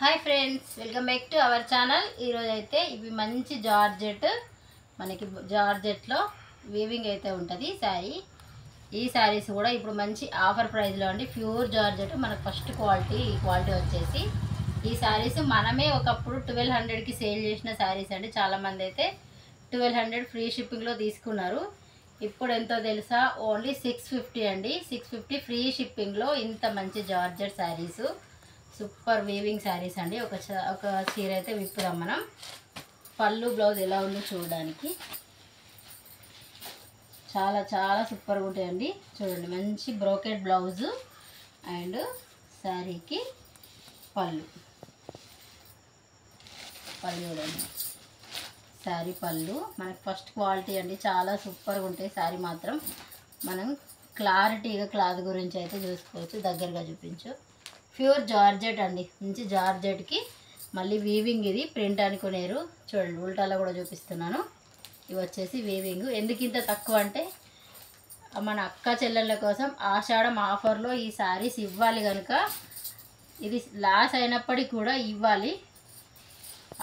Hi friends welcome back to our channel. ఈరోజు అయితే ఇవి మంచి జార్జెట్ మనకి జార్జెట్లో వీవింగ్ అయితే ఉంటుంది శారీ. ఈ శారీస్ కూడా ఇప్పుడు మంచి ఆఫర్ ప్రైస్లో అండి. ప్యూర్ జార్జెట్ మనకు ఫస్ట్ క్వాలిటీ ఈ క్వాలిటీ వచ్చేసి. ఈ శారీస్ మనమే ఒకప్పుడు ట్వెల్వ్ హండ్రెడ్కి సేల్ చేసిన శారీస్ అండి. చాలామంది అయితే ట్వెల్వ్ హండ్రెడ్ ఫ్రీ షిప్పింగ్లో తీసుకున్నారు. ఇప్పుడు ఎంతో తెలుసా? ఓన్లీ సిక్స్ ఫిఫ్టీ అండి. సిక్స్ ఫిఫ్టీ ఫ్రీ షిప్పింగ్లో ఇంత మంచి georgette saris. Super weaving saris అండి. ఒక ఒక చీర అయితే విప్పుదాం మనం. పళ్ళు బ్లౌజ్ ఎలా ఉందో చూడడానికి. చాలా చాలా సూపర్గా ఉంటాయండి. చూడండి మంచి బ్రోకెట్ బ్లౌజు అండ్ శారీకి పళ్ళు. పళ్ళు చూడండి. శారీ పళ్ళు. మనకి ఫస్ట్ క్వాలిటీ అండి. చాలా సూపర్గా ఉంటాయి శారీ మాత్రం. మనం క్లారిటీగా క్లాత్ గురించి అయితే చూసుకోవచ్చు. దగ్గరగా చూపించు. ప్యూర్ జార్జెట్ అండి. మంచి జార్జెట్కి మళ్ళీ వీవింగ్ ఇది ప్రింట్ అనుకునేరు. చూడండి ఉల్టాలో కూడా చూపిస్తున్నాను. ఇవి వచ్చేసి వీవింగ్ ఎందుకు ఇంత తక్కువ అంటే మన అక్క చెల్లెళ్ళ కోసం ఆషాఢం ఆఫర్లో ఈ శారీస్ ఇవ్వాలి కనుక ఇది లాస్ అయినప్పటికీ కూడా ఇవ్వాలి.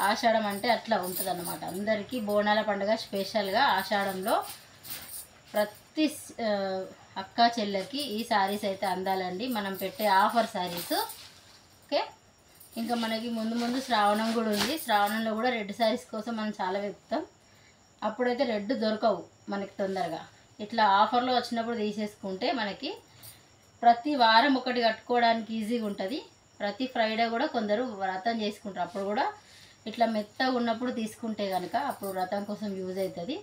ఆషాఢం అంటే అట్లా ఉంటుంది అన్నమాట అందరికీ బోనాల పండుగ స్పెషల్గా ఆషాఢంలో ప్రతి అక్క చెల్లెకి ఈ శారీస్ అయితే అందాలండి. మనం పెట్టే ఆఫర్ శారీస్ ఓకే? ఇంకా మనకి ముందు ముందు శ్రావణం కూడా ఉంది. శ్రావణంలో కూడా రెడ్ శారీస్ కోసం మనం చాలా వెతుకుతాం. అప్పుడైతే రెడ్ దొరకవు మనకి తొందరగా. ఇట్లా ఆఫర్లో వచ్చినప్పుడు తీసేసుకుంటే మనకి ప్రతి వారం ఒకటి కట్టుకోవడానికి ఈజీగా ఉంటుంది. ప్రతి ఫ్రైడే కూడా కొందరు వ్రతం చేసుకుంటారు. అప్పుడు కూడా ఇట్లా మెత్తగా ఉన్నప్పుడు తీసుకుంటే కనుక అప్పుడు వ్రతం కోసం యూజ్ అవుతుంది.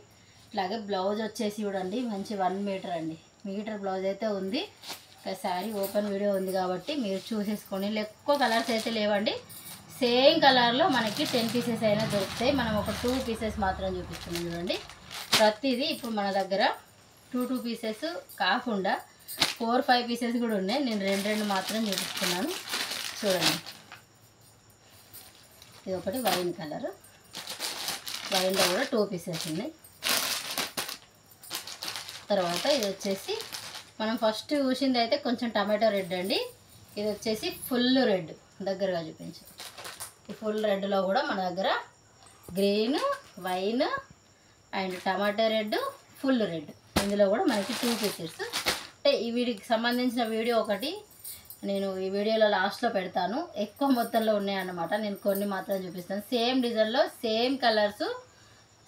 ఇట్లాగే బ్లౌజ్ వచ్చేసి చూడండి మంచి వన్ మీటర్ అండి. మీటర్ బ్లౌజ్ అయితే ఉంది. ఇంకా శారీ ఓపెన్ వీడియో ఉంది కాబట్టి మీరు చూసేసుకోండి. ఎక్కువ కలర్స్ అయితే లేవండి. సేమ్ కలర్లో మనకి టెన్ పీసెస్ అయినా దొరుకుతాయి. మనం ఒక టూ పీసెస్ మాత్రం చూపిస్తున్నాం చూడండి. ప్రతిదీ ఇప్పుడు మన దగ్గర టూ టూ పీసెస్ కాకుండా ఫోర్ ఫైవ్ పీసెస్ కూడా ఉన్నాయి. నేను రెండు రెండు మాత్రం చూపిస్తున్నాను. చూడండి. ఇది ఒకటి వైన్ కలర్. వైన్లో కూడా టూ పీసెస్ ఉన్నాయి. తర్వాత ఇది వచ్చేసి మనం ఫస్ట్ చూసింది అయితే కొంచెం టమాటో రెడ్ అండి. ఇది వచ్చేసి ఫుల్ రెడ్ దగ్గరగా చూపించు. ఈ ఫుల్ రెడ్లో కూడా మన దగ్గర green wine and tomato red full red. ఇందులో కూడా మనకి టూ పీసెస్ అంటే ఈ వీడికి సంబంధించిన వీడియో ఒకటి నేను ఈ వీడియోలో లాస్ట్లో పెడతాను. ఎక్కువ మొత్తంలో ఉన్నాయన్నమాట. నేను కొన్ని మాత్రం చూపిస్తాను. సేమ్ డిజైన్లో సేమ్ కలర్స్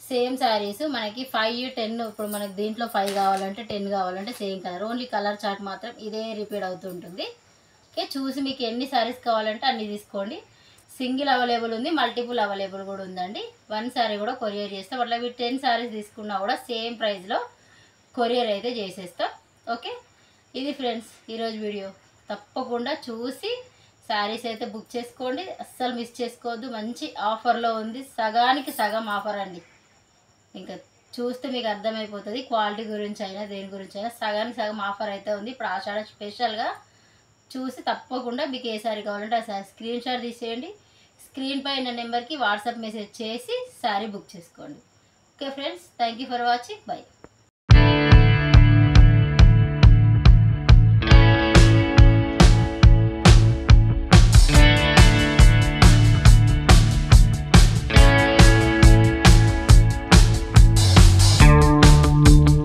సేమ్ శారీస్ మనకి ఫైవ్ టెన్ ఇప్పుడు మనకి దీంట్లో ఫైవ్ కావాలంటే టెన్ కావాలంటే same colour only colour chart మాత్రం ఇదే రిపీట్ అవుతుంటుంది. ఓకే చూసి మీకు ఎన్ని శారీస్ కావాలంటే అన్ని తీసుకోండి. సింగిల్ అవైలబుల్ ఉంది మల్టిపుల్ అవైలబుల్ కూడా ఉందండి. వన్ శారీ కూడా కొరియర్ చేస్తాం. అట్లా మీరు టెన్ శారీస్ తీసుకున్నా కూడా సేమ్ ప్రైస్లో కొరియర్ అయితే చేసేస్తాం. ఓకే ఇది ఫ్రెండ్స్ ఈరోజు వీడియో తప్పకుండా చూసి శారీస్ అయితే బుక్ చేసుకోండి. అస్సలు మిస్ చేసుకోవద్దు. మంచి ఆఫర్లో ఉంది. సగానికి సగం ఆఫర్ అండి. ఇంకా చూస్తే మీకు అర్థమైపోతుంది క్వాలిటీ గురించి అయినా దేని గురించి అయినా సగానికి సగం ఆఫర్ అయితే ఉంది. ఇప్పుడు ఆషాఢ స్పెషల్గా చూసి తప్పకుండా మీకు ఏ సారీ కావాలంటే ఆ సారీ స్క్రీన్ షాట్ తీసేయండి. స్క్రీన్ పైన నెంబర్కి వాట్సాప్ మెసేజ్ చేసి శారీ బుక్ చేసుకోండి. Okay friends thank you for watching. Bye.